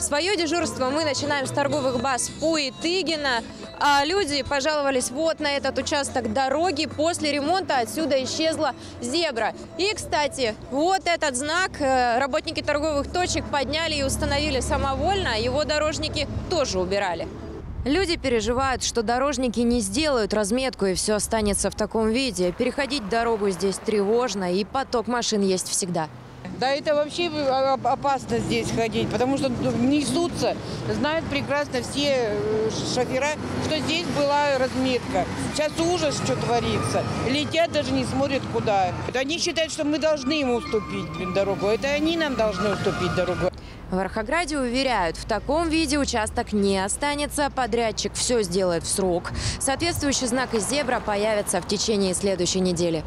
Свое дежурство мы начинаем с торговых баз Пу и Тыгина. А люди пожаловались вот на этот участок дороги. После ремонта отсюда исчезла зебра. И, кстати, вот этот знак э, работники торговых точек подняли и установили самовольно. Его дорожники тоже убирали. Люди переживают, что дорожники не сделают разметку и все останется в таком виде. Переходить дорогу здесь тревожно и поток машин есть всегда. Да это вообще а, опасно здесь ходить, потому что несутся, знают прекрасно все э, шофера, что здесь была разметка. Сейчас ужас, что творится. Летят, даже не смотрят куда. Они считают, что мы должны им уступить дорогу. Это они нам должны уступить дорогу. В Архаграде уверяют, в таком виде участок не останется, подрядчик все сделает в срок. Соответствующий знак из зебра появится в течение следующей недели.